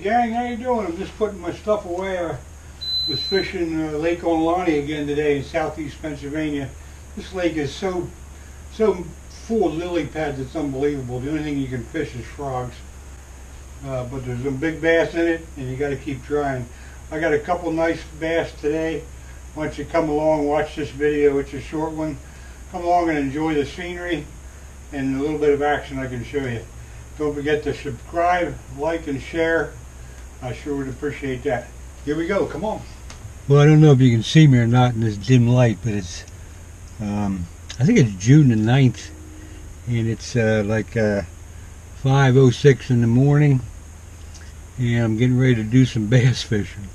gang, how you doing? I'm just putting my stuff away. I was fishing uh, Lake Ontelaunee again today in southeast Pennsylvania. This lake is so so full of lily pads, it's unbelievable. The only thing you can fish is frogs. Uh, but there's some big bass in it, and you got to keep trying. I got a couple nice bass today. Why don't you come along, watch this video. It's a short one. Come along and enjoy the scenery and a little bit of action I can show you. Don't forget to subscribe, like, and share. I sure would appreciate that. Here we go. Come on. Well, I don't know if you can see me or not in this dim light, but it's, um, I think it's June the 9th, and it's uh, like uh, 5.06 in the morning, and I'm getting ready to do some bass fishing.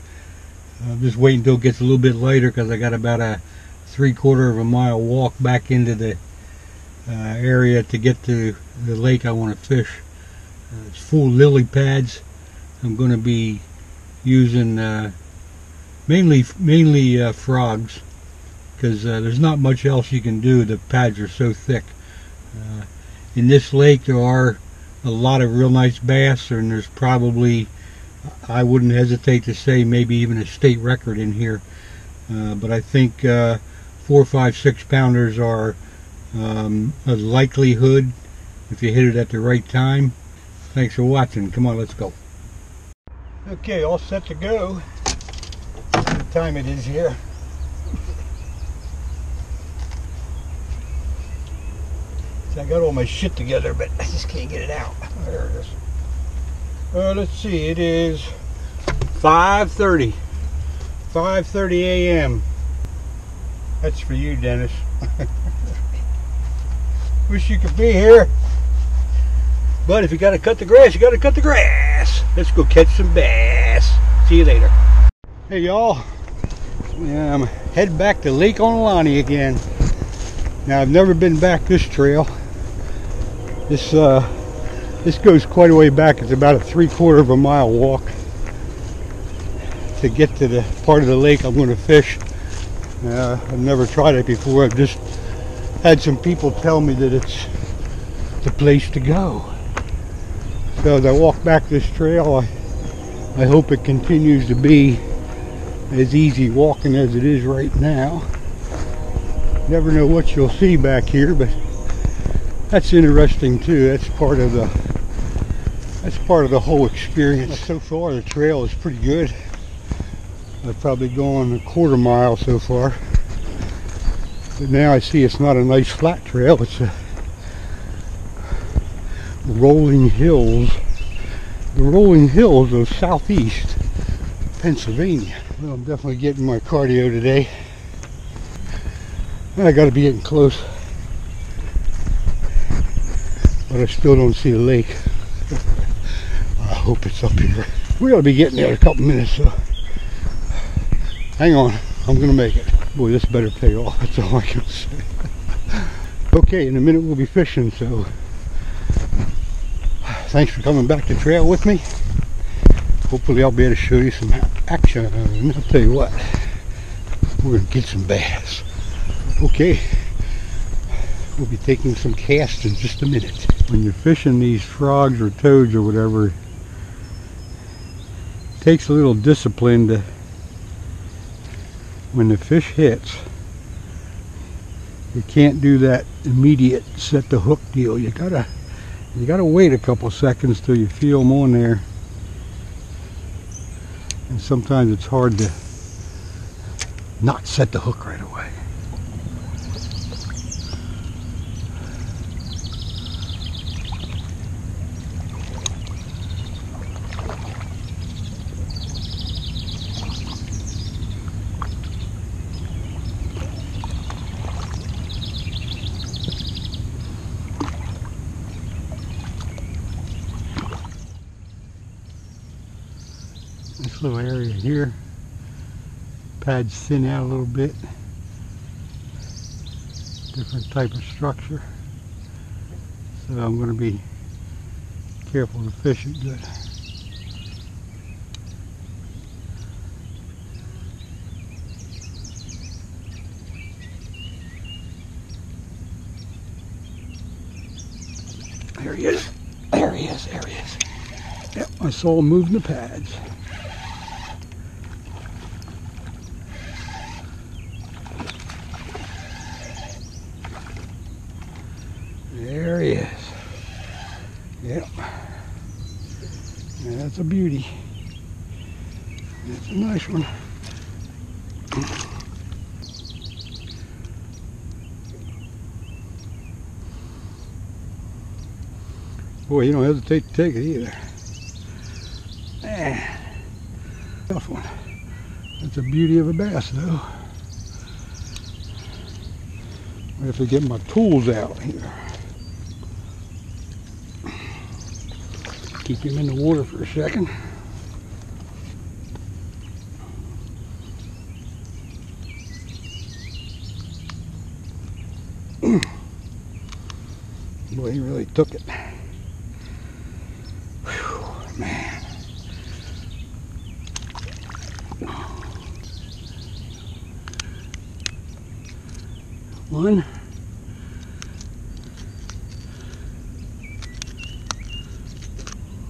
I'm just waiting until it gets a little bit lighter because I got about a three quarter of a mile walk back into the uh, area to get to the lake I want to fish. Uh, it's full lily pads. I'm going to be using uh, mainly mainly uh, frogs because uh, there's not much else you can do. The pads are so thick. Uh, in this lake there are a lot of real nice bass and there's probably I wouldn't hesitate to say maybe even a state record in here. Uh, but I think four, five, six pounders are um, a likelihood if you hit it at the right time. Thanks for watching. Come on, let's go. Okay, all set to go. What time it is here? So I got all my shit together, but I just can't get it out. There it is. Uh, let's see, it is 5.30. 5.30 a.m. That's for you, Dennis. Wish you could be here. But if you got to cut the grass, you got to cut the grass. Let's go catch some bass. See you later. Hey, y'all. I'm heading back to Lake Ontelaunee again. Now, I've never been back this trail. This, uh, this goes quite a way back. It's about a three quarter of a mile walk to get to the part of the lake I'm going to fish. Uh, I've never tried it before. I've just had some people tell me that it's the place to go. So as I walk back this trail, I, I hope it continues to be as easy walking as it is right now. Never know what you'll see back here, but that's interesting too. That's part of the that's part of the whole experience. So far the trail is pretty good. I've probably gone a quarter mile so far. But now I see it's not a nice flat trail, it's a rolling hills. The rolling hills of southeast Pennsylvania. Well, I'm definitely getting my cardio today. I gotta be getting close. But I still don't see the lake. I hope it's up here. We ought to be getting there in a couple minutes, so hang on, I'm gonna make it. Boy, this better pay off, that's all I can say. okay, in a minute we'll be fishing, so thanks for coming back to trail with me. Hopefully I'll be able to show you some action, and I'll tell you what, we're gonna get some bass. Okay, we'll be taking some casts in just a minute. When you're fishing these frogs or toads or whatever, it takes a little discipline to when the fish hits, you can't do that immediate set the hook deal. You gotta you gotta wait a couple seconds till you feel them on there. And sometimes it's hard to not set the hook right away. this little area here. Pads thin out a little bit. Different type of structure. So I'm going to be careful to fish it good. There he is. There he is. There he is. Yep, I saw him moving the pads. There he is. Yep. That's a beauty. That's a nice one. Boy, you don't hesitate to take it either. Eh. Tough one. That's a beauty of a bass, though. I have to get my tools out here. Keep him in the water for a second. Boy, he really took it. Man. One.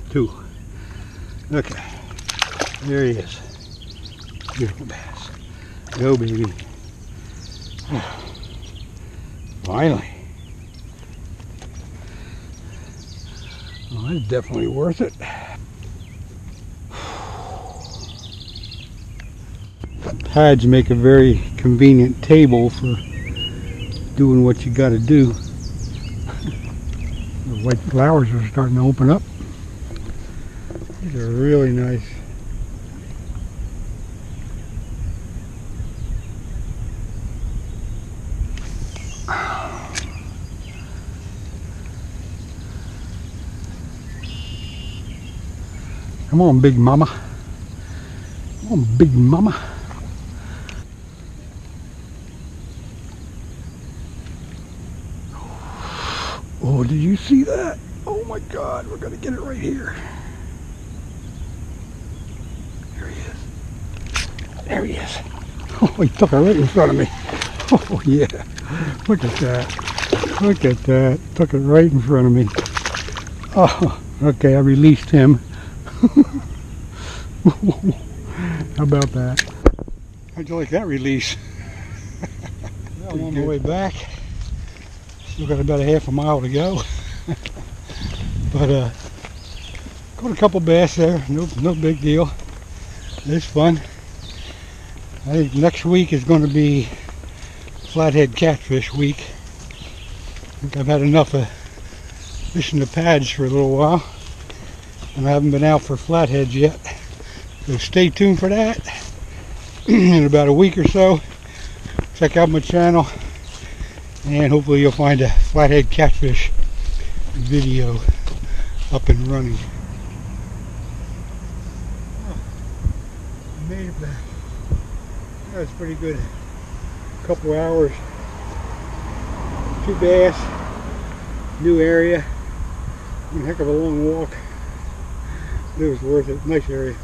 Two. Okay. There he is. Beautiful bass. Go, baby. Finally. Oh, that's definitely worth it. Pads make a very convenient table for doing what you got to do. The white flowers are starting to open up. These are really nice. Come on, big mama. Come on, big mama. Oh, did you see that? Oh my God, we're gonna get it right here. There he is. There he is. Oh, he took it right in front of me. Oh yeah, look at that. Look at that. Took it right in front of me. Oh, okay, I released him. How about that? How'd you like that release? well, on my way back. Still got about a half a mile to go. but uh caught a couple bass there. No no big deal. It's fun. I think next week is going to be flathead catfish week. I think I've had enough of fishing the pads for a little while. And I haven't been out for flatheads yet. So stay tuned for that. In about a week or so, check out my channel and hopefully you'll find a flathead catfish video up and running. Oh, made it back. That was pretty good. Couple hours. Two bass. New area. One heck of a long walk. It was worth it. Nice area.